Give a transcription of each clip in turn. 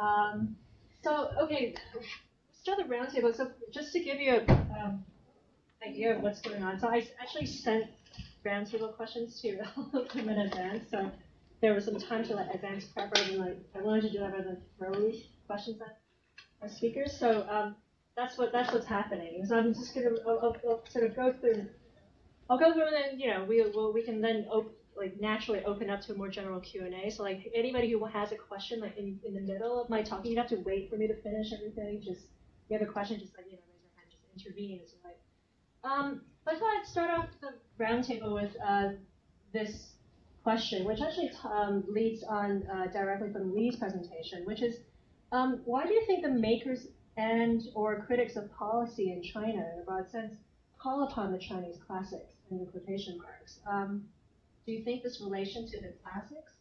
Um, so, okay, start the roundtable. So, just to give you an um, idea of what's going on, so I actually sent roundtable questions to all them in advance. So, there was some time to like advance prep than like I wanted to do that rather than throw questions at our speakers. So, um, that's what that's what's happening. So, I'm just gonna I'll, I'll, I'll sort of go through. I'll go through and then you know we will we can then op- like naturally open up to a more general Q and A. So like anybody who has a question like in, in the middle of my talking, you don't have to wait for me to finish everything. Just if you have a question, just like you know raise your hand, just intervene you like. Um, but I thought I'd start off the roundtable with uh, this question, which actually um, leads on uh, directly from Leigh's presentation, which is um, why do you think the makers and or critics of policy in China, in a broad sense, call upon the Chinese classics in quotation marks? Um, do you think this relation to the classics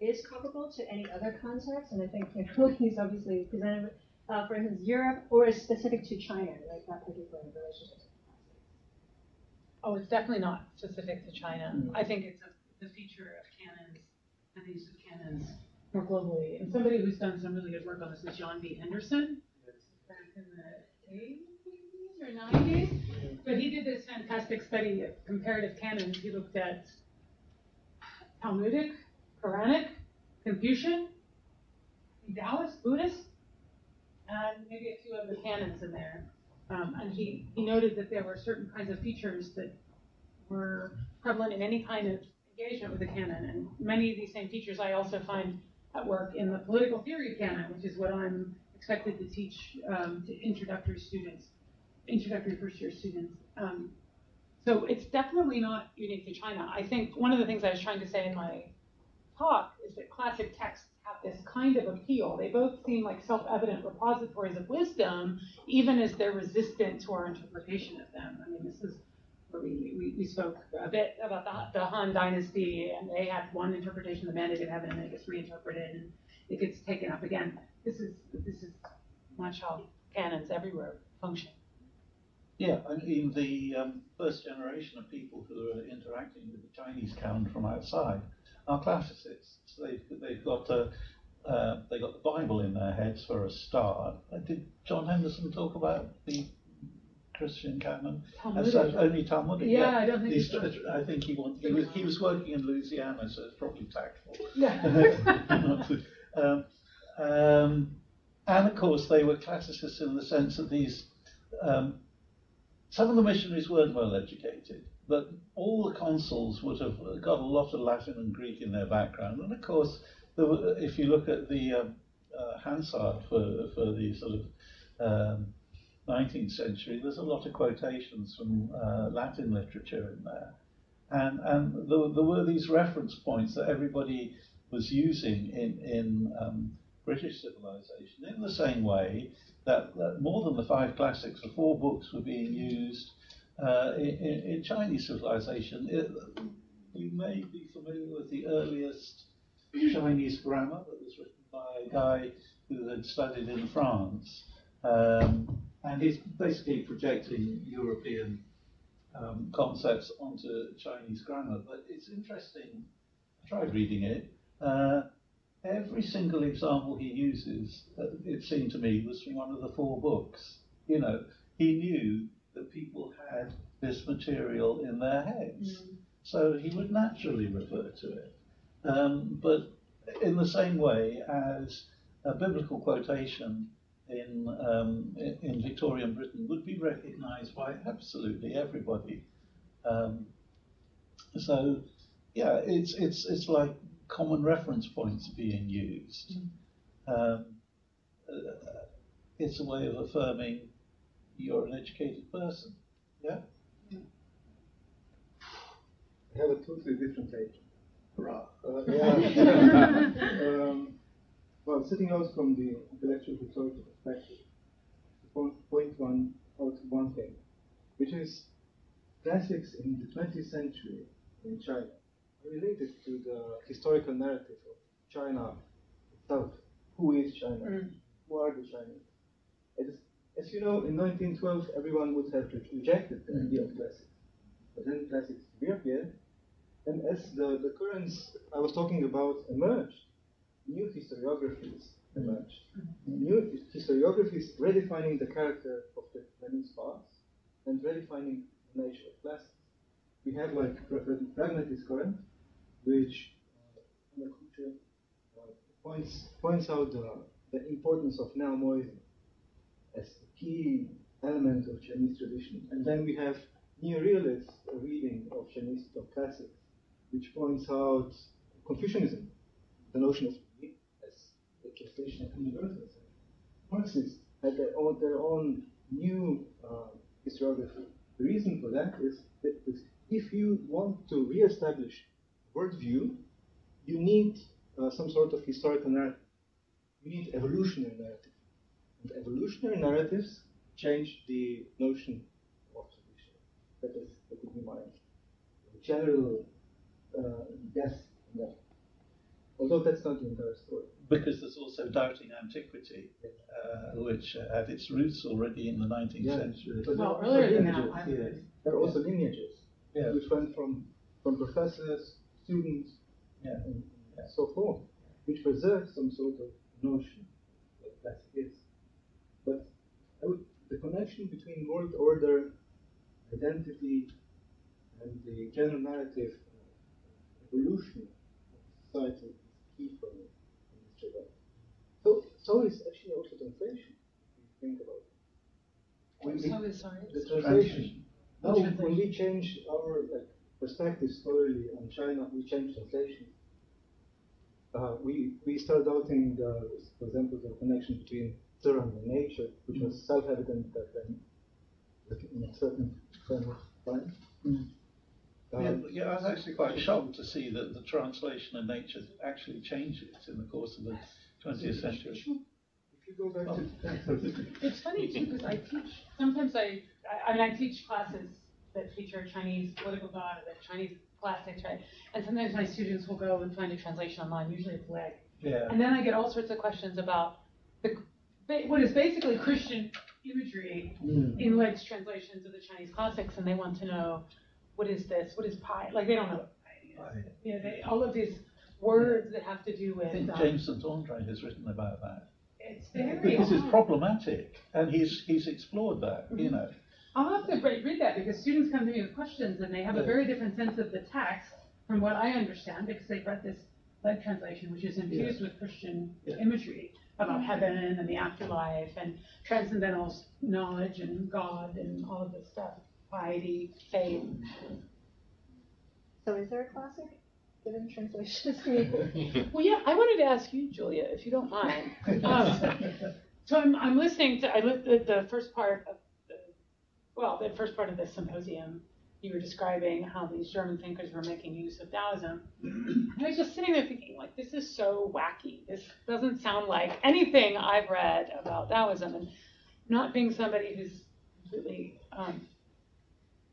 is comparable to any other context? And I think you know, he's obviously presented, uh, for instance, Europe, or is specific to China, like that particular relationship to the classics? Oh, it's definitely not specific to China. Mm. I think it's a, the feature of canons and the use of canons more globally. And somebody who's done some really good work on this is John B. Henderson, back in the 80s or 90s. But he did this fantastic study of comparative canons. He looked at Talmudic, Quranic, Confucian, Taoist, Buddhist, and maybe a few other canons in there. Um, and he, he noted that there were certain kinds of features that were prevalent in any kind of engagement with the canon. And many of these same features I also find at work in the political theory canon, which is what I'm expected to teach um, to introductory students, introductory first year students. Um, so it's definitely not unique to China. I think one of the things I was trying to say in my talk is that classic texts have this kind of appeal. They both seem like self-evident repositories of wisdom, even as they're resistant to our interpretation of them. I mean, this is where we, we, we spoke a bit about the, the Han Dynasty, and they had one interpretation of the Mandate of Heaven, and it gets reinterpreted, and it gets taken up again. This is this is much how canons everywhere function. Yeah, I mean, the um, first generation of people who are interacting with the Chinese canon from outside are classicists. They've, they've got a, uh, they got the Bible in their heads for a start. Uh, did John Henderson talk about the Christian canon? Talmudic. only Talmudic. Yeah, yeah, I don't think. He's, I think he, wanted, he was he was working in Louisiana, so it's probably tactful. Yeah. um, um, and of course, they were classicists in the sense that these um, some of the missionaries weren't well educated, but all the consuls would have got a lot of Latin and Greek in their background. And of course, were, if you look at the um, uh, Hansard for, for the sort of um, 19th century, there's a lot of quotations from uh, Latin literature in there. And, and there, there, were these reference points that everybody was using in, in um, British civilization in the same way that, that more than the five classics, the four books were being used uh, in, in, Chinese civilization. It, you may be familiar with the earliest Chinese grammar that was written by a guy who had studied in France. Um, and he's basically projecting European um, concepts onto Chinese grammar. But it's interesting. I tried reading it. Uh, every single example he uses, uh, it seemed to me, was from one of the four books. You know, he knew that people had this material in their heads, mm. so he would naturally refer to it. Um, but in the same way as a biblical quotation in, um, in Victorian Britain would be recognised by absolutely everybody. Um, so, yeah, it's it's it's like common reference points being used. Mm. Um, uh, it's a way of affirming you're an educated person. Yeah? I have a totally different take. Hurrah. Uh, yeah. um, well, setting out from the intellectual historical perspective, point, point one out one thing, which is classics in the 20th century in China related to the historical narrative of China itself. Who is China? Mm. Who are the Chinese? As, as, you know, in 1912, everyone would have rejected the idea of classics. But then classics reappeared, and as the, the currents I was talking about emerged, new historiographies emerged. New historiographies redefining the character of the Chinese past and redefining the nature of classics. We have like pragmatist current, which uh, points points out the, the importance of Neomoism as a key element of Chinese tradition. And then we have neorealist reading of Chinese classics, which points out Confucianism, the notion of as the translation of universals. Marxists had their own, their own new uh, historiography. The reason for that is that if you want to re-establish worldview, you need uh, some sort of historical narrative. You need evolutionary narrative. And evolutionary narratives change the notion of tradition. That is, that would be my general uh, guess on that. Although that's not the entire story. Because there's also doubting antiquity, uh, which uh, had its roots already in the 19th yeah, century. But Well, there are earlier than that, I yeah. would- There are also lineages, Yeah. which went from, from professors, students, Yeah. and Yeah. so forth, which preserve some sort of notion of classic is. But I would, the connection between world order, identity, and the general narrative evolution of society is key for me in this regard. So, so is actually also translation, if you think about it. When we- So is, sorry. the translation. Now, Translation. when we change our like, perspective slowly on China, we change translation. Uh, we we start doubting, the, for example, the connection between ziran and nature, which was self-evident back then, in a certain frame of time. Mm. Uh, Yeah, yeah, I was actually quite shocked to see that the translation of nature actually changes in the course of the 20th century. If you go back to It's funny too, because I teach, sometimes I, I, I mean, I teach classes that feature Chinese political thought, or the Chinese classics, right? And sometimes my students will go and find a translation online, usually it's Legge. Yeah. And then I get all sorts of questions about the, what is basically Christian imagery Mm. in Legge's translations of the Chinese classics, and they want to know, what is this, what is pi, like, they don't know what pi is. You know, they, all of these words that have to do with. I think um, James St. Andre has written about that. it's very Because it's problematic, and he's, he's explored that, you Mhm. know. I'll have to read, read that because students come to me with questions and they have a very different sense of the text from what I understand because they've read this Legge translation, which is infused with Christian Yeah. imagery about heaven and the afterlife and transcendental knowledge and God and all of this stuff, piety, faith. So is there a classic given translations? Well, yeah, I wanted to ask you, Julia, if you don't mind. Um, so I'm, I'm listening to, I looked at the first part of the, well, the first part of the symposium. You were describing how these German thinkers were making use of Taoism. And I was just sitting there thinking, like, this is so wacky. This doesn't sound like anything I've read about Taoism. And not being somebody who's completely, um,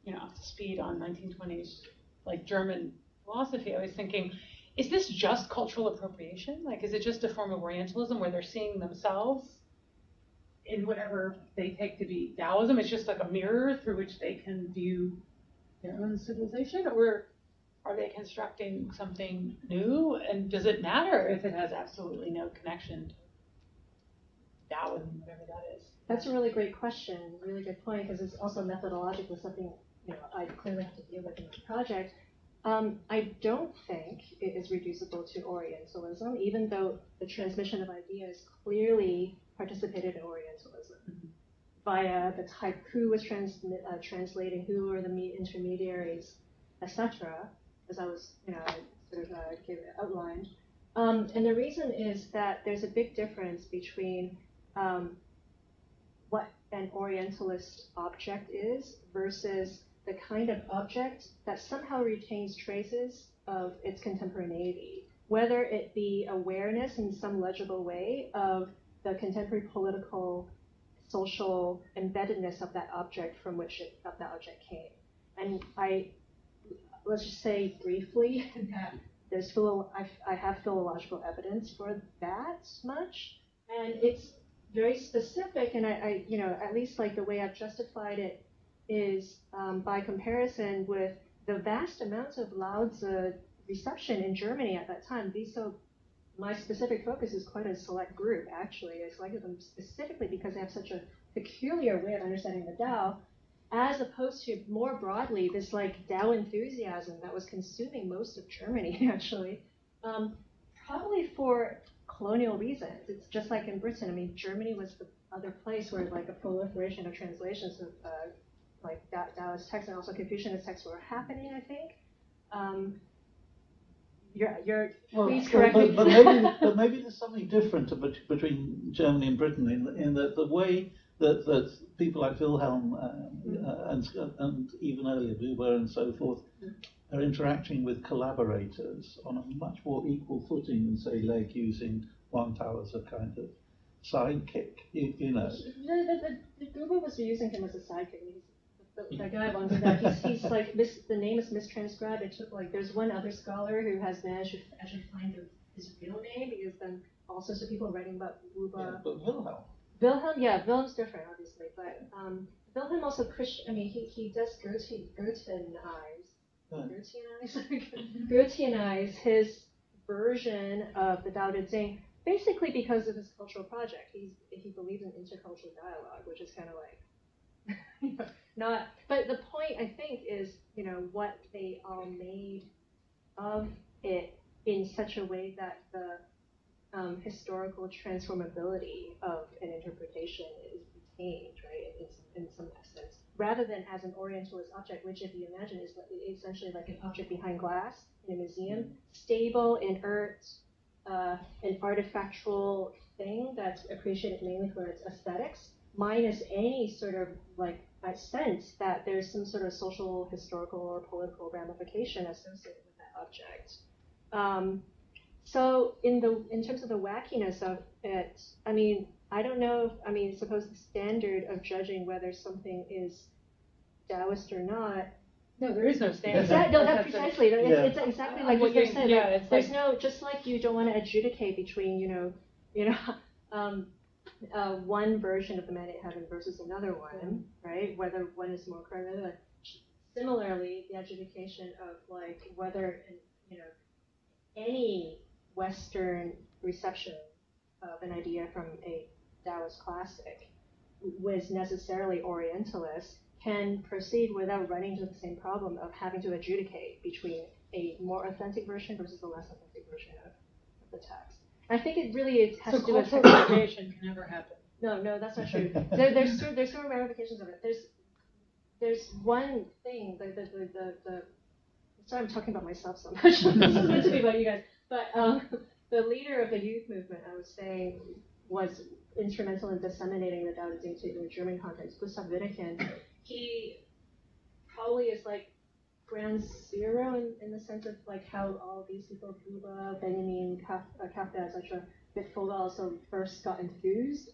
you know, up to speed on 1920s, like German philosophy, I was thinking, is this just cultural appropriation? Like, is it just a form of Orientalism where they're seeing themselves in whatever they take to be Taoism? It's just like a mirror through which they can view their own civilization? Or are they constructing something new? And does it matter if it has absolutely no connection to Taoism, whatever that is? That's a really great question, really good point, because it's also methodologically something you know I clearly have to deal with in my project. Um, I don't think it is reducible to Orientalism, even though the transmission of ideas clearly participated in Orientalism Mhm. via the type who was transmit, uh, translating, who were the intermediaries, etc. As I was, you know, sort of uh, outlined. Um, and the reason is that there's a big difference between um, what an Orientalist object is versus the kind of object that somehow retains traces of its contemporaneity, whether it be awareness in some legible way of the contemporary political, social embeddedness of that object from which it, of that object came. And I, let's just say briefly that there's philo- I, I have philological evidence for that much, and it's very specific, and I, I, you know, at least like the way I've justified it is um, by comparison with the vast amounts of Lao reception in Germany at that time. These so my specific focus is quite a select group, actually. I selected them specifically because they have such a peculiar way of understanding the Tao, as opposed to more broadly this like Tao enthusiasm that was consuming most of Germany, actually. Um, probably for colonial reasons. It's just like in Britain. I mean, Germany was the other place where like a proliferation of translations of uh, like Taoist texts and also Confucianist texts were happening. I think. Um, you're, you're Well, please But, correct me. but, but maybe, but maybe there's something different between Germany and Britain in, in that the way that, that people like Wilhelm um, uh, and, and even earlier Buber and so forth are interacting with collaborators on a much more equal footing than, say, Legge using Wang Tao as a kind of sidekick, you, you know. The, the, the, the Google was using him as a sidekick. He's, the, the guy wanted that. He's, he's like mis, the name is mistranscribed. It took like there's one other scholar who has managed to actually find the, his real name because then all sorts of people writing about Yeah, but Wilhelm. Wilhelm, yeah, Wilhelm's different, obviously, but um, Wilhelm also Christian. I mean, he, he does Goethe, Goethenize, Yeah. Goethenize, Goethenize his version of the Tao Te Ching, basically because of his cultural project. He's he believes in intercultural dialogue, which is kind of like not. But the point I think is, you know, what they all made of it in such a way that the um, historical transformability of an interpretation is retained, right, in, in some essence, rather than as an Orientalist object, which, if you imagine, is essentially like an object behind glass in a museum, stable, inert, uh, an artifactual thing that's appreciated mainly for its aesthetics, minus any sort of like a sense that there's some sort of social, historical, or political ramification associated with that object. Um, so in the in terms of the wackiness of it, I mean, I don't know. If, I mean, suppose the standard of judging whether something is Taoist or not. No, there is no standard. Exactly, no, that's That's precisely. It's, Yeah. it's exactly like what you're saying, saying. yeah, like, there's like- no, just like you don't want to adjudicate between, you know, you know, um, uh, one version of the mandate heaven versus another one, right? Whether one is more correct than the other. Similarly, the adjudication of like whether, you know, any Western reception of an idea from a Taoist classic was necessarily Orientalist can proceed without running into the same problem of having to adjudicate between a more authentic version versus a less authentic version of, of the text. I think it really is, has So to do with appropriation can never happen. no, no, that's not true. There, there's cer- there's certain ramifications of it. There's there's one thing the the the, the, the sorry I'm talking about myself so much. this is meant to be about you guys. But um, the leader of the youth movement, I would say, was instrumental in disseminating the Tao Te Ching to the German context. Gustav Wyneken, he probably is like ground zero in, in the sense of like how all these people, Buber, Benjamin, Kaf, Kafka, etc., Wittfogel also first got enthused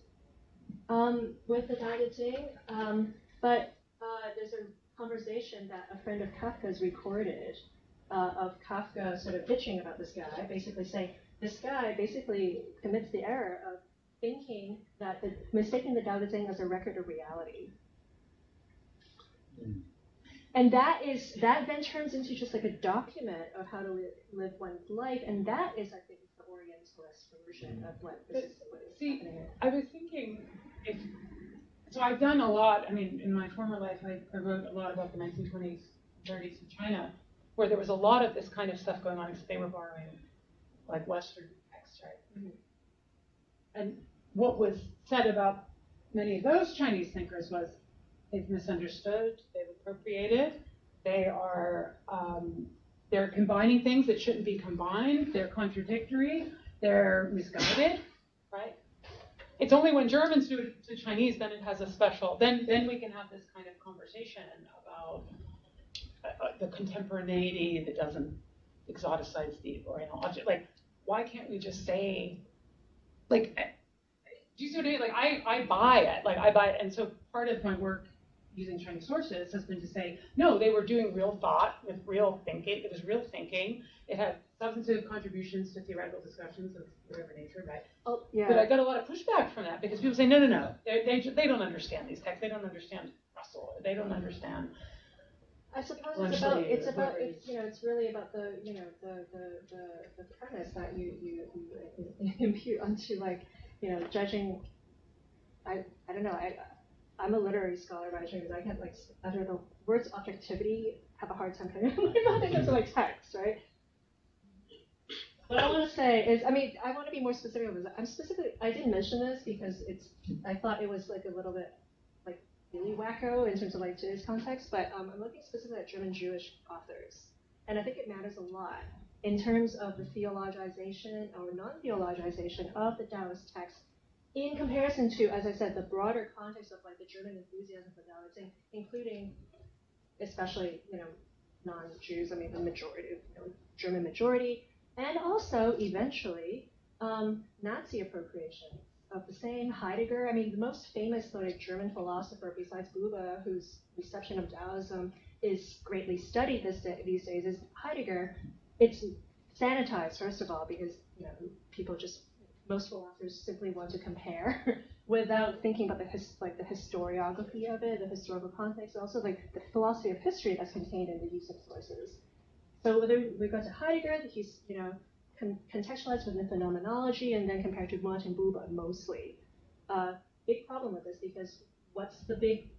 um, with the Tao Te Ching. Um, but uh, there's a conversation that a friend of Kafka's recorded uh, of Kafka sort of bitching about this guy, basically saying this guy basically commits the error of thinking that the mistaking the Tao Te Ching as a record of reality. Mm. And that is that then turns into just like a document of how to li- live one's life, and that is, I think, the Orientalist version of what this is what is See, happening. I was thinking if so I've done a lot, I mean, in my former life I, I wrote a lot about the nineteen twenties, thirties in China, where there was a lot of this kind of stuff going on because they were borrowing like Western texts, right? Mhm. And what was said about many of those Chinese thinkers was they've misunderstood, they've appropriated, they are um, they're combining things that shouldn't be combined, they're contradictory, they're misguided, right? It's only when Germans do it to Chinese then it has a special. Then then we can have this kind of conversation about uh, uh, the contemporaneity that doesn't exoticize the Oriental object. Like, why can't we just say, like, uh, do you see what I mean? Like, I I buy it. Like, I buy it, and so part of my work using Chinese sources has been to say, no, they were doing real thought with real thinking. It was real thinking. It had substantive contributions to theoretical discussions of whatever nature, right? Oh, yeah. But I got a lot of pushback from that because people say, no, no, no, they, they, they don't understand these texts. They don't understand Russell. They don't understand I suppose it's about, it's about, it's, you know, it's really about the, you know, the, the, the, the premise that you, you, you impute onto like, you know, judging, I, I don't know, I, I'm a literary scholar by training, I get like, under the words objectivity, have a hard time putting in my mouth of like text, right? What I want to say is, I mean, I want to be more specific. I'm specifically, I didn't mention this because it's, I thought it was like a little bit like really wacko in terms of like today's context, but um, I'm looking specifically at German Jewish authors. And I think it matters a lot in terms of the theologization or non-theologization of the Taoist text in comparison to, as I said, the broader context of like the German enthusiasm for Taoism, including especially, you know, non-Jews, I mean the majority, you know, German majority, and also eventually um, Nazi appropriation of the same Heidegger. I mean, the most famous like German philosopher besides Buber, whose reception of Taoism is greatly studied this day, these days, is Heidegger. It's sanitized first of all because you know people just most philosophers simply want to compare without thinking about the his, like the historiography of it, the historical context, also like the philosophy of history that's contained in the use of sources. So whether we go to Heidegger, he's you know con- contextualized within phenomenology and then compared to Martin Buber mostly. Uh, big problem with this because what's the big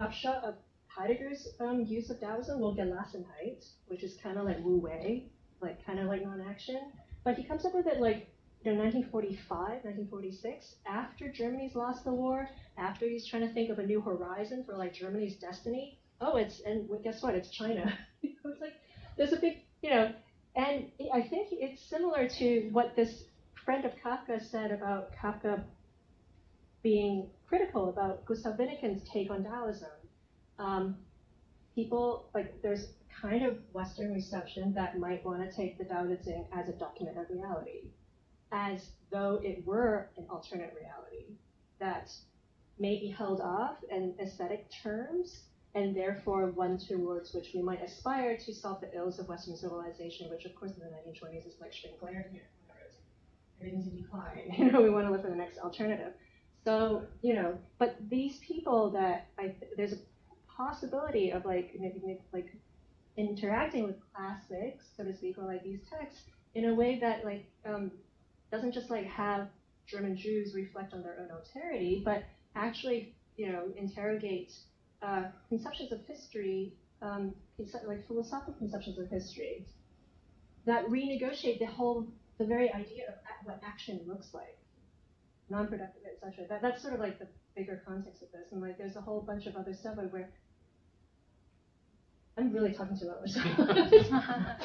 upshot of Heidegger's um, use of Taoism? We'll get Gelassenheit, which is kind of like Wu Wei, like kind of like non-action. But he comes up with it like you know, 1945, 1946, after Germany's lost the war, after he's trying to think of a new horizon for like Germany's destiny. Oh, it's and guess what? It's China. it's like there's a big, you know, and I think it's similar to what this friend of Kafka said about Kafka being critical about Gustav Wyneken's take on Taoism. Um, people like there's kind of Western reception that might want to take the Tao Te Ching as a document of reality, as though it were an alternate reality that may be held off in aesthetic terms, and therefore one towards which we might aspire to solve the ills of Western civilization, which of course in the 1920s is like Spengler here, everything's in decline. You know, we want to look for the next alternative. So, you know, but these people that I, there's a possibility of like, like interacting with classics, so to speak, or like these texts in a way that like um, doesn't just like have German Jews reflect on their own alterity, but actually, you know, interrogate uh, conceptions of history, um, like philosophical conceptions of history, that renegotiate the whole, the very idea of what action looks like, non-productive, etc. That, that's sort of like the bigger context of this, and like there's a whole bunch of other stuff where I'm really talking too much.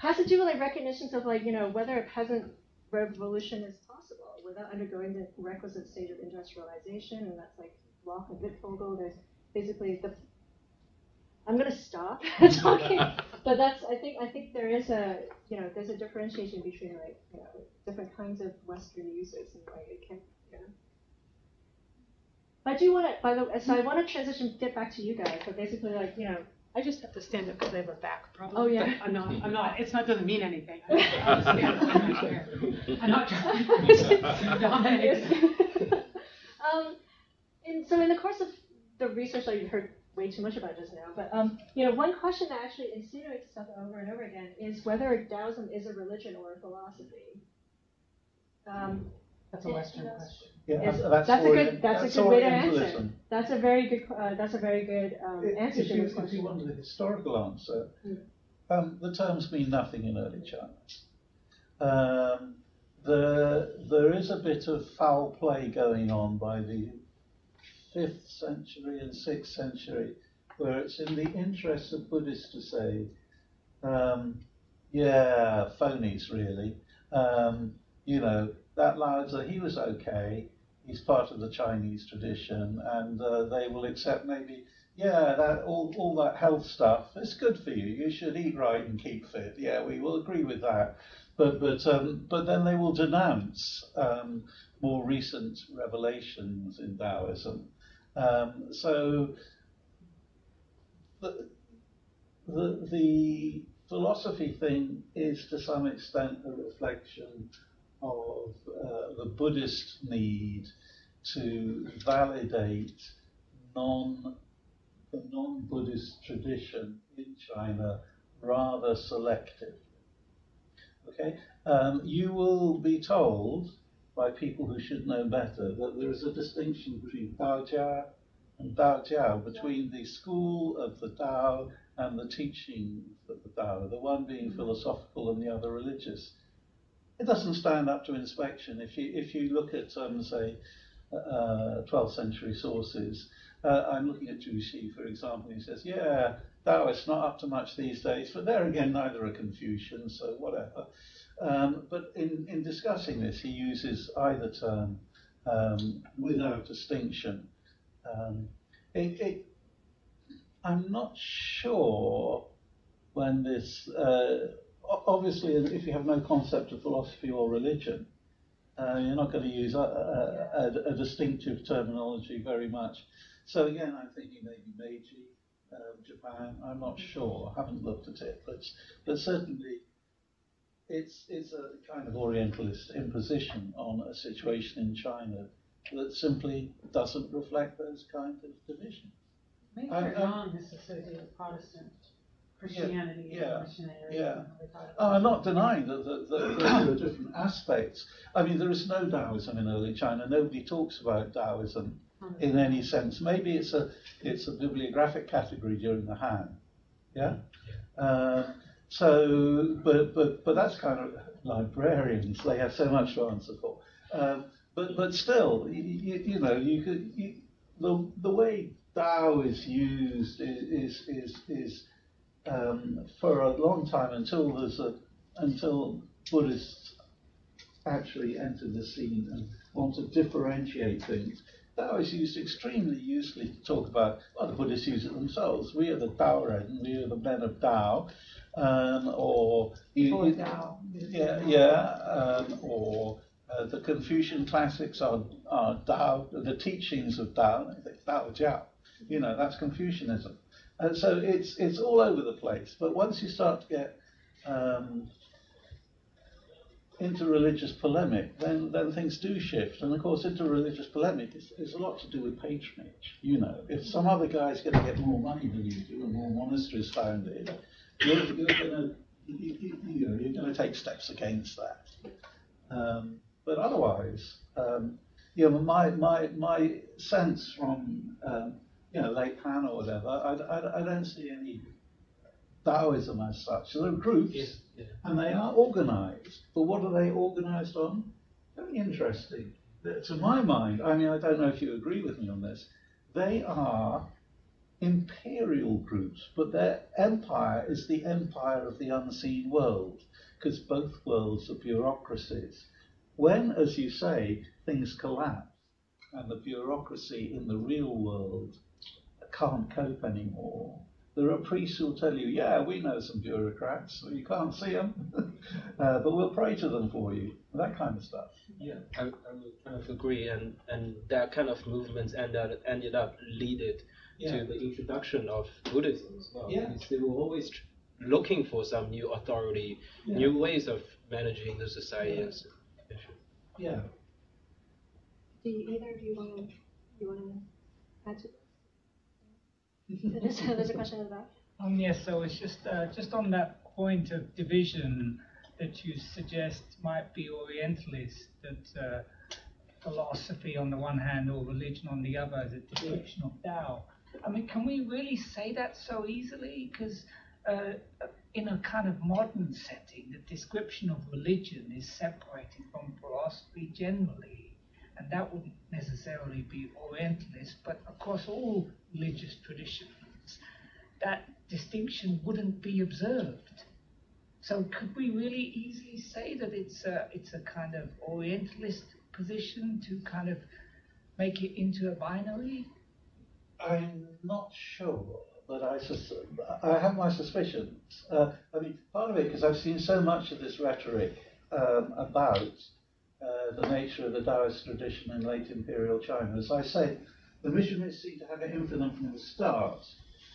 Has to do with like recognitions of like you know whether a peasant revolution is possible without undergoing the requisite stage of industrialization, and that's like Locke and Wittfogel. There's basically the. I'm gonna stop talking, but that's I think I think there is a you know there's a differentiation between like you know different kinds of Western uses and like it can yeah. I do want to by the so I want to transition get back to you guys. but basically like you know I just have to stand up because I have a back problem. Oh, yeah. but I'm not. I'm not. It's not. Doesn't mean anything. I just, I'll just stand up. I'm not here. I'm not trying to dominate. um, and so in the course of the research that you heard way too much about just now, but um, you know, one question that actually insinuates itself over and over again is whether Taoism is a religion or a philosophy. Um, That's a Western question. Yeah, Yes, that's, that's a good- that's a good way to Orientalism. answer. that's a very good. Uh, that's a very good um, If- answer if to you, this if you question. want the historical answer, Mm. um, the terms mean nothing in early China. Um, the, there is a bit of foul play going on by the fifth century and sixth century, where it's in the interest of Buddhists to say, um, yeah, phonies really. Um, you know, that Lao he was okay. He's part of the Chinese tradition, and uh, they will accept maybe, yeah, that all, all that health stuff is good for you. You should eat right and keep fit. Yeah, we will agree with that. But but um, but then they will denounce um, more recent revelations in Taoism. Um, so the, the the philosophy thing is to some extent a reflection of uh, the Buddhist need to validate non the non-Buddhist tradition in China rather selective. Okay, um, you will be told by people who should know better that there is a distinction between Daojia and Daojiao, between the school of the Tao and the teachings of the Tao, the one being philosophical and the other religious. It doesn't stand up to inspection. If you if you look at um, say uh, 12th century sources, uh, I'm looking at Zhu Xi, for example. He says, "Yeah, Taoists not up to much these days, but there again, neither are Confucian, so whatever." Um, but in, in discussing this, he uses either term um, without distinction. Um, it, it, I'm not sure when this, uh, obviously, if you have no concept of philosophy or religion, uh, you're not going to use a, a, a, a, distinctive terminology very much. So again, I'm thinking maybe Meiji, uh, Japan. I'm not sure. I haven't looked at it, but but certainly it's, it's a kind of Orientalist imposition on a situation in China that simply doesn't reflect those kind of divisions. Maybe I- I- Iran is associated Protestant Christianity yeah, and missionary. yeah. and other kind of- Oh, I'm not denying that, that, that there are different aspects. I mean, there is no Taoism in early China. Nobody talks about Taoism in any sense. Maybe it's a it's a bibliographic category during the Han. Yeah. Uh, so, but but but that's kind of librarians. They have so much to answer for. Um, but but still, you, you know, you could you, the the way Tao is used is is is, is um, for a long time until there's a until Buddhists actually entered the scene and want to differentiate things. Tao is used extremely usefully to talk about, well, the Buddhists use it themselves. We are the Tao Ren, we are the men of Tao, um, or you, you- Tao. yeah, yeah, um, or uh, the Confucian classics are, are Tao, the teachings of Tao, Tao Jiao. You know, that's Confucianism. And so it's it's all over the place. But once you start to get um, into religious polemic, then then things do shift. And of course, into religious polemic is, is a lot to do with patronage. You know, if some other guy's going to get more money than you do and more monasteries founded, you're, you're going to you know, you're going to take steps against that. Um, but otherwise, um, you know, my my my sense from um, you know late Han or whatever, I, I, I don't see any Taoism as such. There are groups, Yes, yeah. and they are organised. But what are they organised on? Very interesting. Uh, to my mind, I mean, I don't know if you agree with me on this. They are imperial groups, but their empire is the empire of the unseen world, because both worlds are bureaucracies. When, as you say, things collapse and the bureaucracy in the real world can't cope anymore, there are priests who'll tell you, yeah, we know some bureaucrats, so you can't see them, uh, but we'll pray to them for you, that kind of stuff. Yeah, I, I would kind of agree, and and that kind of movements ended ended up leaded Yeah. to the introduction of Buddhism as well. Yeah. Because they were always tr- looking for some new authority, Yeah. new ways of managing the society. and so- Yeah. Do you, either of you want to, you want to add to this? There's, a question about. Um, yes, so it's just, uh, just on that point of division that you suggest might be Orientalist, that uh, philosophy on the one hand or religion on the other is a description of Tao. I mean, can we really say that so easily? Because uh, in a kind of modern setting, the description of religion is separated from philosophy generally, and that wouldn't necessarily be Orientalist, but across all religious traditions, that distinction wouldn't be observed. So could we really easily say that it's a, it's a kind of Orientalist position to kind of make it into a binary? I'm not sure, but I, sus- I have my suspicions. Uh, I mean, part of it because I've seen so much of this rhetoric um, about uh, the nature of the Taoist tradition in late imperial China. As I say, the missionaries seem to have it in for them from the start,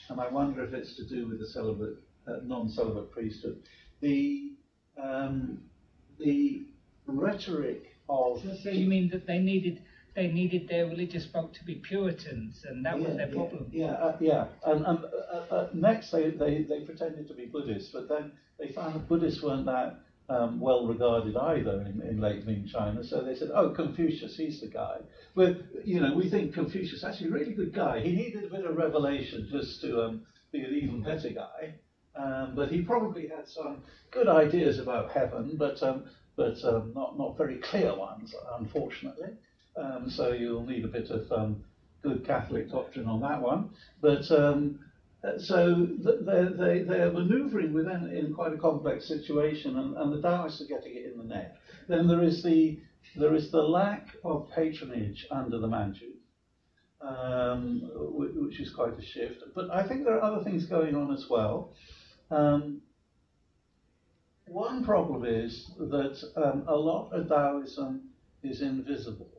and I wonder if it's to do with the celibate, uh, non-celibate priesthood. The um, the rhetoric of So you mean that they needed they needed their religious folk to be Puritans, and that was their yeah, problem. Yeah, uh, yeah. And, and uh, uh, next they, they, they pretended to be Buddhists, but then they found that Buddhists weren't that um, well regarded either in, in late Ming China. So they said, oh, Confucius, he's the guy. But, you know, we think Confucius actually a really good guy. He needed a bit of revelation just to um, be an even better guy. Um, but he probably had some good ideas about heaven, but um, but um, not not very clear ones, unfortunately. Um, so you'll need a bit of good Catholic doctrine on that one. But um, so they're, they, they're maneuvering within in quite a complex situation, and, and the Taoists are getting it in the neck. Then there is the there is the lack of patronage under the Manchus, um, which is quite a shift. But I think there are other things going on as well. Um, one problem is that um, a lot of Taoism is invisible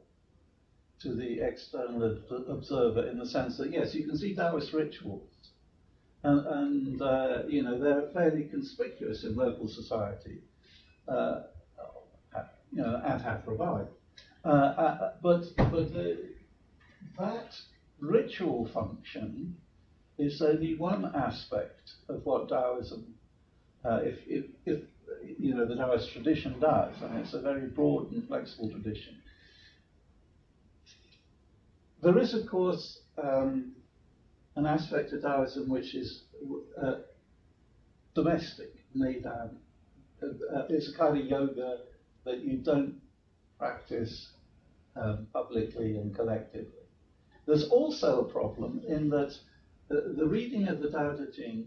to the external observer in the sense that, yes, you can see Taoist rituals, and, and uh, you know, they're fairly conspicuous in local society, uh, you know, at Aphrodite. Uh, uh, but but that ritual function is only one aspect of what Taoism, uh, if, if, if you know, the Taoist tradition does, and it's a very broad and flexible tradition. There is, of course, um, an aspect of Taoism which is uh, domestic, down. Uh, uh, it's a kind of yoga that you don't practice um, publicly and collectively. There's also a problem in that the, the reading of the Tao Te Ching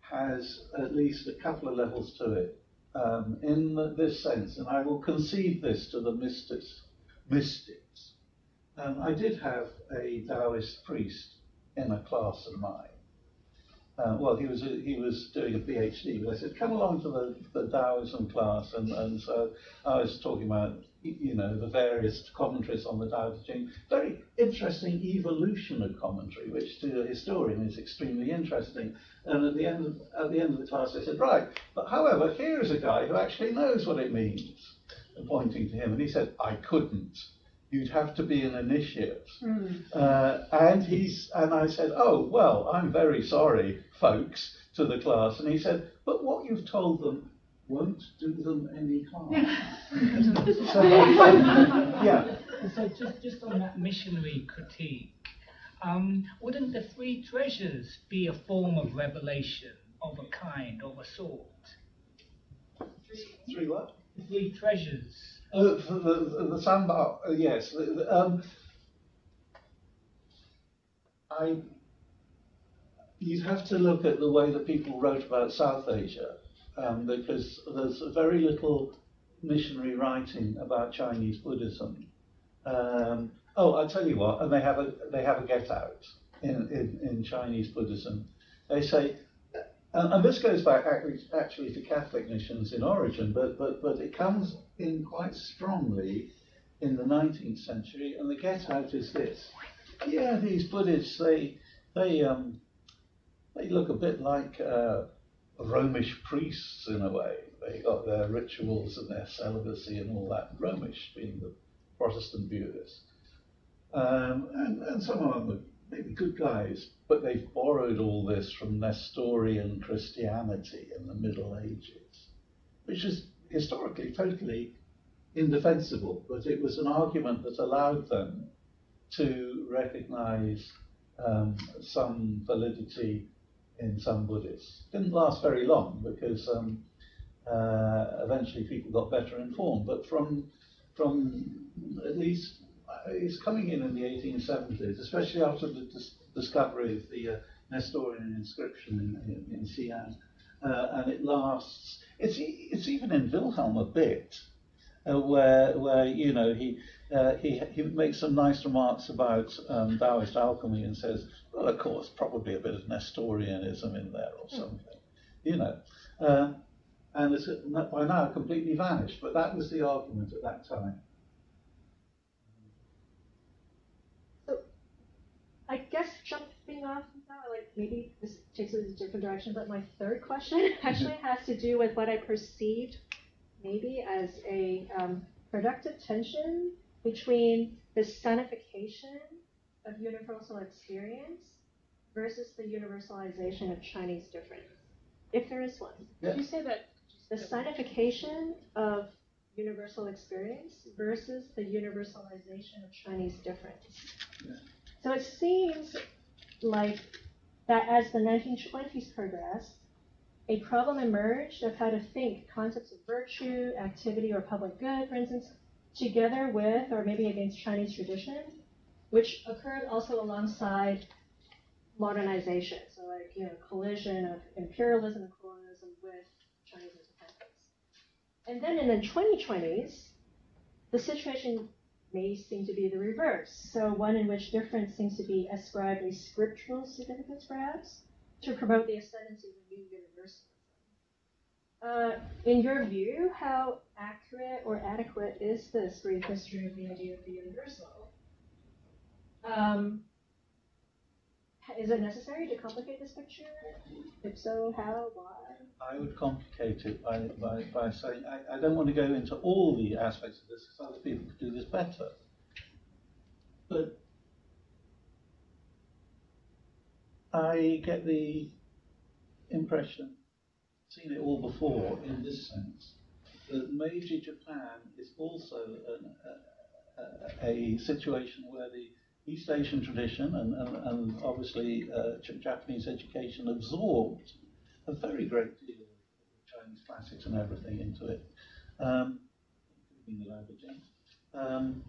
has at least a couple of levels to it. Um, in this sense, and I will concede this to the mystics. mystics. Um, I did have a Taoist priest in a class of mine. Uh, well, he was a, he was doing a PhD, but I said, "Come along to the, the Taoism class," and, and so I was talking about you know the various commentaries on the Tao Te Ching. Very interesting evolution of commentary, which to a historian is extremely interesting. And at the end of, at the end of the class, I said, "Right, but however, here is a guy who actually knows what it means," pointing to him, and he said, "I couldn't." You'd have to be an initiate. Uh, and he's and I said, "Oh well, I'm very sorry, folks," to the class. And he said, "But what you've told them won't do them any harm." so, yeah, So just, just on that missionary critique, um, wouldn't the three treasures be a form of revelation of a kind, of a sort? three what? The three treasures. Uh, the, the, uh, yes. Um, I, you'd have to look at the way that people wrote about South Asia, um, because there's very little missionary writing about Chinese Buddhism. Um, oh, I'll tell you what, and they have a they have a get out in, in, in Chinese Buddhism. They say, and, and this goes back actually, to Catholic missions in origin, but but but it comes in quite strongly in the 19th century, and the get out is this: yeah, these Buddhists they they um they look a bit like uh, Romish priests in a way. They got their rituals and their celibacy and all that. Romish being the Protestant view of this. Um, and, and some of them maybe good guys, but they've borrowed all this from Nestorian Christianity in the Middle Ages, which is historically totally indefensible, but it was an argument that allowed them to recognize um, some validity in some Buddhists. Didn't last very long because um, uh, eventually people got better informed, but from from at least it's coming in in the 1870s, especially after the dis- discovery of the uh, Nestorian inscription in, in, in Xi'an, uh, and it lasts. It's it's even in Wilhelm a bit, uh, where where you know he. Uh, he, he makes some nice remarks about um, Taoist alchemy and says, well, of course, probably a bit of Nestorianism in there or something, you know. Uh, and it's by now completely vanished, but that was the argument at that time. I guess jumping off of that, like maybe this takes us in a different direction, but my third question actually has to do with what I perceived maybe as a um, productive tension between the sinification of universal experience versus the universalization of Chinese difference, if there is one. Did you say that? The sinification of universal experience versus the universalization of Chinese difference. Yeah. So it seems like that as the 1920s progressed, a problem emerged of how to think concepts of virtue, activity, or public good, for instance, together with or maybe against Chinese tradition, which occurred also alongside modernization. So like, you know, collision of imperialism and colonialism with Chinese independence. And then in the 2020s, the situation may seem to be the reverse. So one in which difference seems to be ascribed a scriptural significance, perhaps, to promote the ascendancy of the new. Uh, in your view, how accurate or adequate is this brief history of the idea of the universal? Um, is it necessary to complicate this picture? If so, how? Why? I would complicate it by, by, by saying I, I don't want to go into all the aspects of this because other people could do this better. But I get the impression, seen it all before in this sense, that Meiji Japan is also an, a, a, a situation where the East Asian tradition and, and, and obviously uh, Japanese education absorbed a very great deal of Chinese classics and everything into it, um, the language. Um,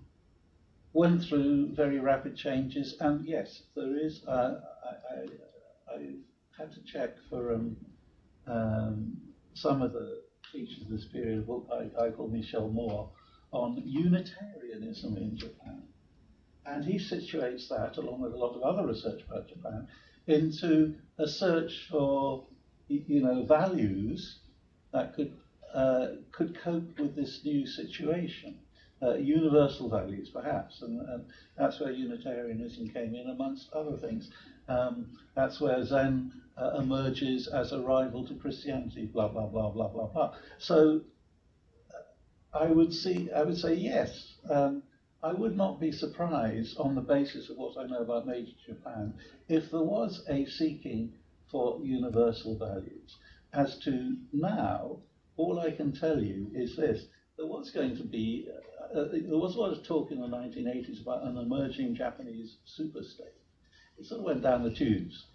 went through very rapid changes, and yes, there is. Uh, I, I, I had to check for um, um, some of the teachers of this period, a guy called Michel Mohr, on Unitarianism in Japan. And he situates that, along with a lot of other research about Japan, into a search for you know, values that could uh, could cope with this new situation. Uh, universal values, perhaps, and, and, that's where Unitarianism came in, amongst other things. Um, that's where Zen uh, emerges as a rival to Christianity. Blah blah blah blah blah blah. So, uh, I would see, I would say yes. Um, I would not be surprised, on the basis of what I know about Meiji Japan, if there was a seeking for universal values. As to now, all I can tell you is this. There was going to be, uh, uh, there was a lot of talk in the 1980s about an emerging Japanese superstate. It sort of went down the tubes.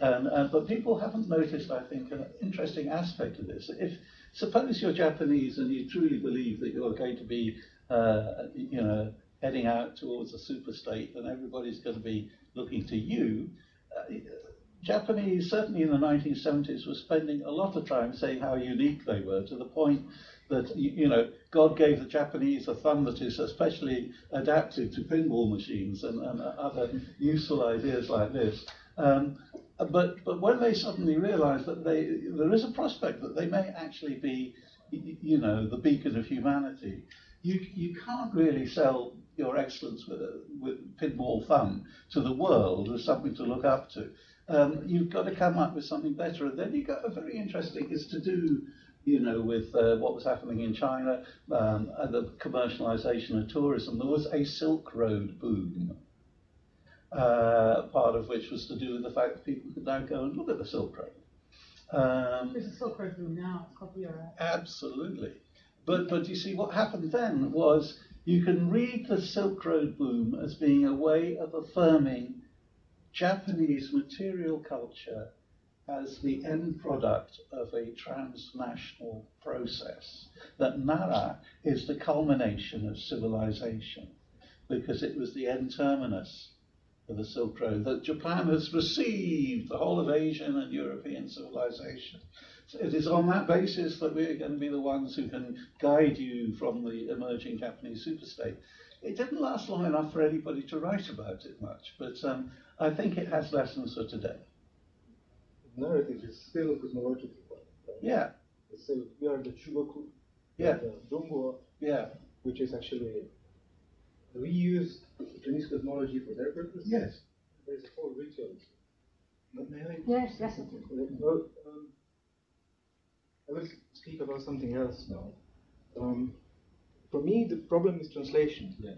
Um, uh, but people haven't noticed, I think, an interesting aspect of this. If suppose you're Japanese and you truly believe that you're going to be, uh, you know, heading out towards a superstate and everybody's going to be looking to you, uh, Japanese, certainly in the 1970s, were spending a lot of time saying how unique they were to the point that, you know, God gave the Japanese a thumb that is especially adapted to pinball machines and, and other useful ideas like this. Um, but, but when they suddenly realise that they, there is a prospect that they may actually be, you know, the beacon of humanity, you, you can't really sell your excellence with, with pinball thumb to the world as something to look up to um, you've got to come up with something better. And then you've got a very interesting is to do, you know, with uh, what was happening in China um, and the commercialization of tourism. There was a Silk Road boom. Uh, part of which was to do with the fact that people could now go and look at the Silk Road. Um, There's a Silk Road boom now. It's. Absolutely. But, but you see, what happened then was you can read the Silk Road boom as being a way of affirming Japanese material culture as the end product of a transnational process. That Nara is the culmination of civilization because it was the end terminus of the Silk Road. That Japan has received the whole of Asian and European civilization. So it is on that basis that we're going to be the ones who can guide you from the emerging Japanese superstate. It didn't last long enough for anybody to write about it much, but um, I think it has lessons for today. The narrative is still cosmological. Right? Yeah. So we are the Chugoku, yeah. the Dongo, yeah. which is actually reused Chinese cosmology for their purposes. Yes. There's a whole ritual. May I? Yes, yes. Well, um, I will speak about something else now. Um, for me, the problem is translation. Yeah.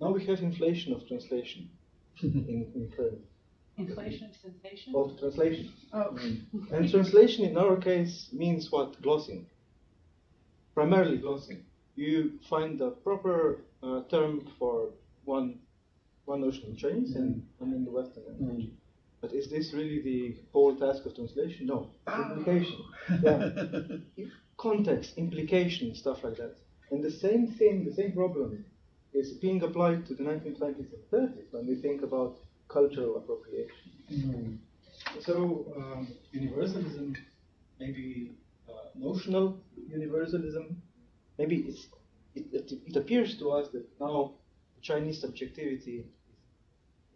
now we have inflation of translation in, in current Inflation of sensation? of translation. Oh. And translation in our case means what? Glossing. Primarily glossing. You find the proper uh, term for one one notion in Chinese and one in the Western language. But is this really the whole task of translation? No. Implication. Yeah. Context, implication, stuff like that. And the same thing, the same problem is being applied to the 1920s and 30s when we think about cultural appropriation. So, um, universalism, maybe uh, notional universalism, maybe it's, it, it, it appears to us that now Chinese subjectivity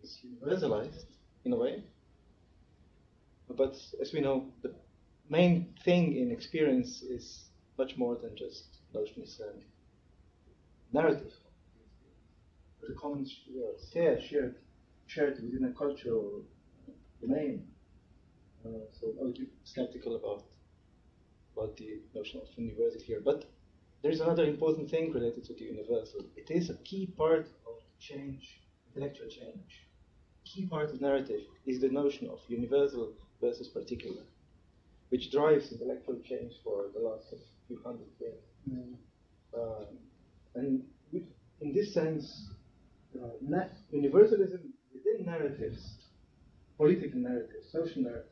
is universalized in a way. But as we know, the main thing in experience is much more than just notions and narrative. The common sh- share, shared, shared within a cultural domain. Uh, so I would be skeptical about about the notion of universal here. But there is another important thing related to the universal. It is a key part of change, intellectual change. Key part of narrative is the notion of universal versus particular, which drives intellectual change for the last few hundred years. Um, and in this sense, uh, universalism within narratives, political narratives, social narratives,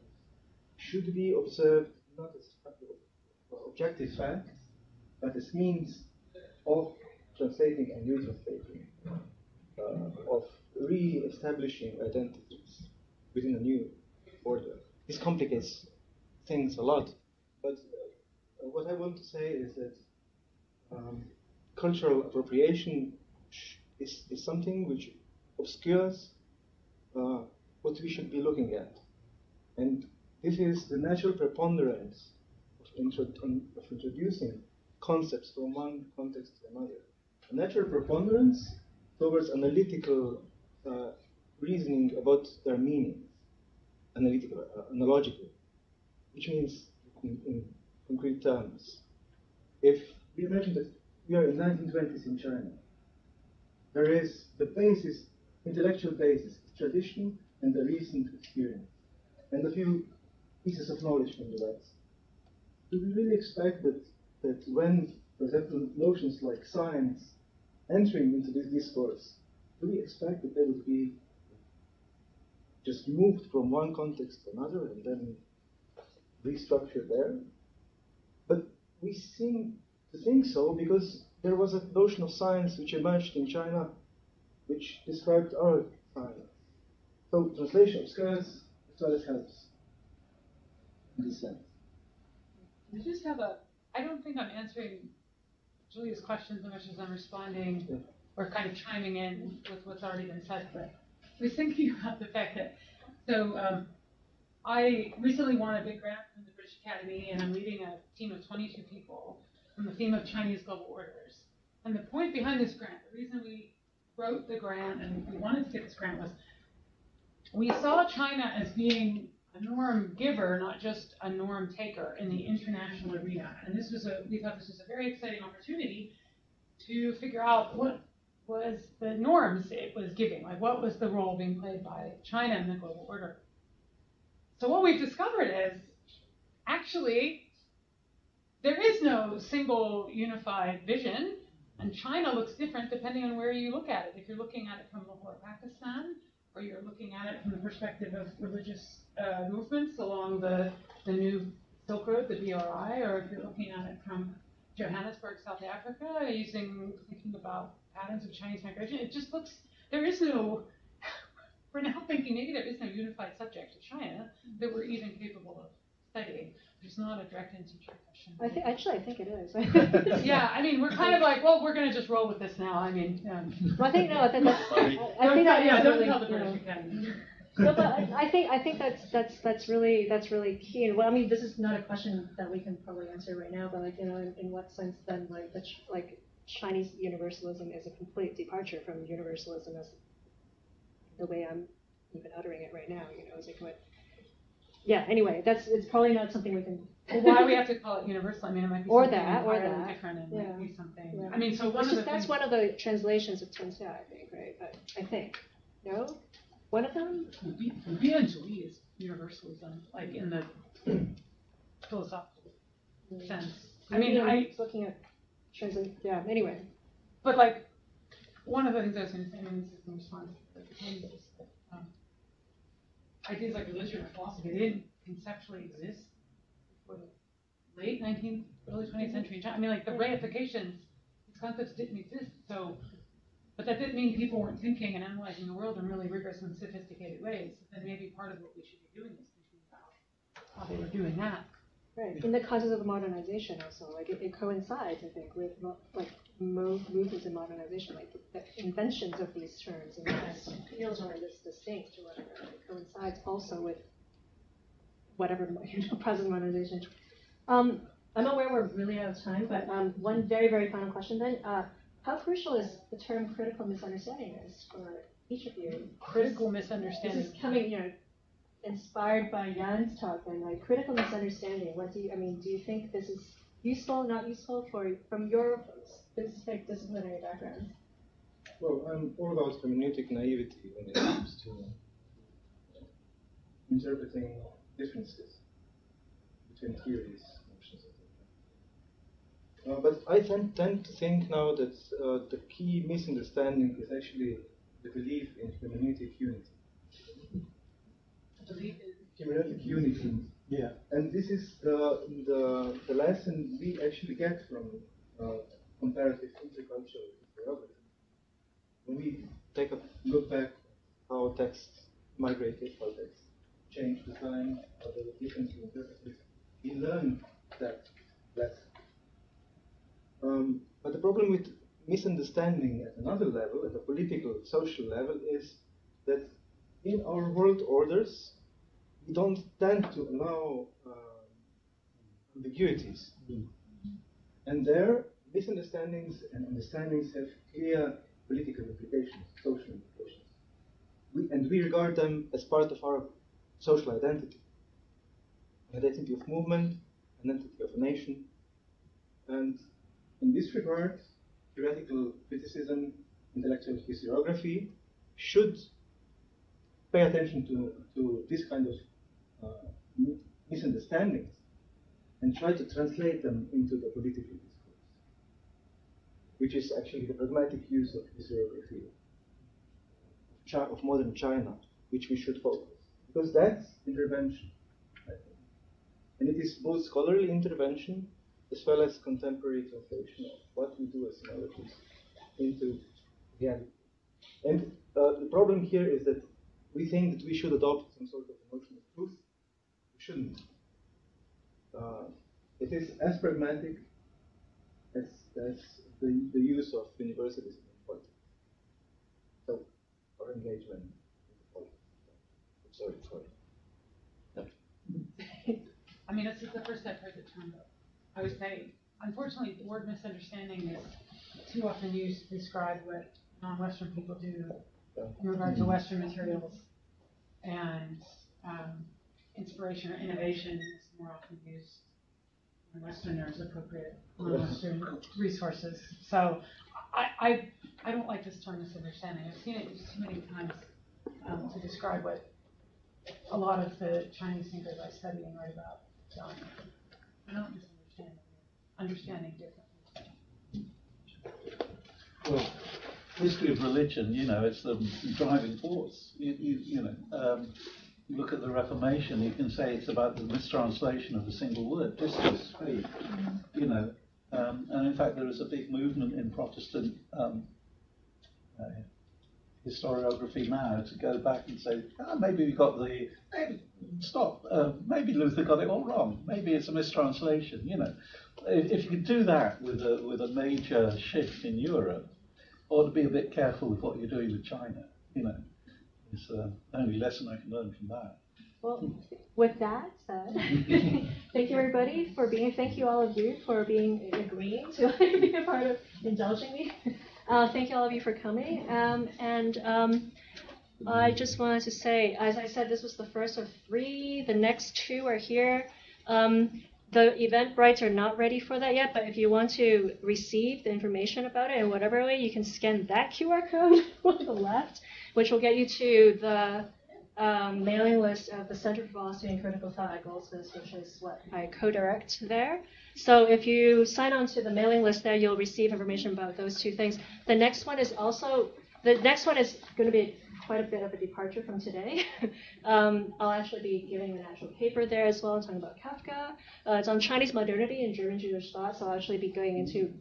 should be observed not as objective facts, but as means of translating and retranslating, uh, of re-establishing identities within a new order. This complicates things a lot, but uh, what I want to say is that um, cultural appropriation is, is something which obscures uh, what we should be looking at. And this is the natural preponderance of, of introducing concepts from one context to another. A natural preponderance towards analytical uh, reasoning about their meanings, analytical, uh, analogical, which means in, in concrete terms. If we imagine that we are in 1920s in China, there is the basis, intellectual basis, tradition and the recent experience, and a few pieces of knowledge from the West. Do we really expect that, that when, for example, notions like science entering into this discourse, do we expect that they would be just moved from one context to another and then restructured there? But we seem to think so because there was a notion of science which emerged in China which described our science. So translation obscures as well as helps in this sense. I just have a, I don't think I'm answering Julia's questions as much as I'm responding Or kind of chiming in with what's already been said, but I was thinking about the fact that, so, um, I recently won a big grant from the British Academy and I'm leading a team of twenty-two people on the theme of Chinese global orders. And the point behind this grant, the reason we wrote the grant and we wanted to get this grant was we saw China as being a norm giver, not just a norm taker in the international arena. And this was a, we thought this was a very exciting opportunity to figure out what was the norms it was giving, like what was the role being played by China in the global order. So what we've discovered is actually there is no single unified vision, and China looks different depending on where you look at it. If you're looking at it from Lahore, Pakistan, or you're looking at it from the perspective of religious uh, movements along the, the new Silk Road, the BRI, or if you're looking at it from Johannesburg, South Africa, using thinking about patterns of Chinese migration, it just looks there is no. We're now thinking maybe there is no unified subject of China that we're even capable of studying. Which is not a direct answer to your question. I think, actually, I think it is. Yeah, I mean, we're kind of like, well, we're gonna just roll with this now. I mean, um, Well, I think, no, I think that's, I I don't think tell, that yeah, is don't really, tell the you know, British No, but I, I think, I think that's, that's, that's really, that's really key, and well, I mean, this is not a question that we can probably answer right now, but like, you know, in, in what sense then, like, the, Ch- like, Chinese universalism is a complete departure from universalism as the way I'm even uttering it right now. You know, is like what? Yeah. Anyway, that's it's probably not something we can. well, why do we have to call it universal? I mean, it might be or that, or that. different and yeah. might be something. Yeah. I mean, so one Which of the that's one of the translations of Tun I think, right? But I think no, one of them. Bien is universalism, like in the philosophical sense. I mean, I'm looking at translate, yeah, anyway. but like, one of the things I was say, I this is in response to the um, ideas like religion or philosophy, they didn't conceptually exist before the late nineteenth, early twentieth century in China. I mean, like, the reifications, these concepts didn't exist, so, but that didn't mean people weren't thinking and analyzing the world in really rigorous and sophisticated ways. And maybe part of what we should be doing is thinking about how they were doing that. Right, in the context of modernization also, like it, it coincides, I think, with mo- like move, movements in modernization, like the, the inventions of these terms and this feels or this distinct or whatever. It coincides also with whatever you know, present modernization. Um, I'm aware we're really out of time, but um, one very very final question then. Uh, how crucial is the term critical misunderstanding is for each of you? Critical This misunderstanding. is coming, you know, inspired by Jan's talk and like critical misunderstanding. What do you, I mean, do you think this is useful, not useful for, from your specific disciplinary background? Well, I'm all about hermeneutic naivety when it comes to interpreting differences between theories. Uh, but I tend, tend to think now that uh, the key misunderstanding is actually the belief in hermeneutic unity. Hermeneutic unity. Yeah. And this is the, the, the lesson we actually get from uh, comparative intercultural historiography. When we take a look back how texts migrated, how texts changed the time, how they were differently interpreted, we learn that lesson. Um, but the problem with misunderstanding at another level, at a political, social level, is that in our world orders, we don't tend to allow uh, ambiguities. And there, misunderstandings and understandings have clear political implications, social implications. We, and we regard them as part of our social identity. An identity of movement, an identity of a nation. And in this regard, theoretical criticism, intellectual historiography should pay attention to, to this kind of misunderstandings and try to translate them into the political discourse, which is actually the pragmatic use of historiography of modern China, which we should focus. Because that's intervention, I think. And it is both scholarly intervention as well as contemporary translation of what we do as ethnologists into reality. And uh, the problem here is that we think that we should adopt some sort of notion of truth. We shouldn't. Uh, it is as pragmatic as, as the, the use of universalism in politics. So, our engagement in politics. Sorry, sorry. I mean, this is the first I've heard the term, though. I would say, unfortunately, the word misunderstanding is too often used to describe what non-Western people do in regard to Western materials. And um, inspiration or innovation is more often used when Westerners appropriate non-Western resources. So I, I, I don't like this term misunderstanding. I've seen it used too many times um, to describe what a lot of the Chinese thinkers I study and write about done. I don't misunderstand. Understanding differently. Well, history of religion, you know, it's the driving force. You, you, you know, um, look at the Reformation, you can say it's about the mistranslation of a single word, faith, you know. Um, and in fact, there is a big movement in Protestant um, uh, historiography now to go back and say, ah, maybe we got the, maybe, stop, uh, maybe Luther got it all wrong, maybe it's a mistranslation, you know. If, if you could do that with a, with a major shift in Europe, ought to be a bit careful with what you're doing with China, you know. It's the only lesson I can learn from that. Well, with that said, thank you everybody for being, thank you all of you for being, agreeing to be a part of indulging me. Uh, thank you all of you for coming, um, and, um, I just wanted to say, as I said, this was the first of three. The next two are here. Um, the Eventbrites are not ready for that yet, but if you want to receive the information about it in whatever way, you can scan that QR code on the left, which will get you to the um, mailing list of the Center for Philosophy and Critical Thought at Goldsmiths, which is what I co-direct there. So if you sign on to the mailing list there, you'll receive information about those two things. The next one is also the next one is going to be quite a bit of a departure from today. um, I'll actually be giving an actual paper there as well, talking about Kafka. Uh, it's on Chinese modernity and German Jewish thought, so I'll actually be going into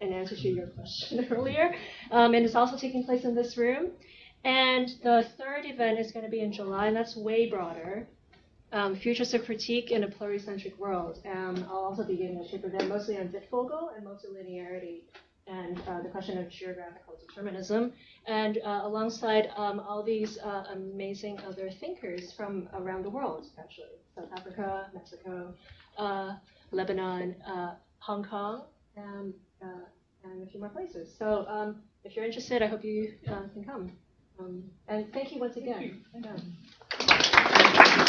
an answer to your question earlier. Um, and it's also taking place in this room. And the third event is going to be in July, and that's way broader. Um, Futures of Critique in a Pluricentric World. Um, I'll also be giving a paper there, mostly on Wittfogel and multilinearity and uh, the question of geographical determinism, and uh, alongside um, all these uh, amazing other thinkers from around the world, actually South Africa, Mexico, uh, Lebanon, uh, Hong Kong, and, uh, and a few more places. So um, if you're interested, I hope you can come. Um, and thank you once again. Yeah.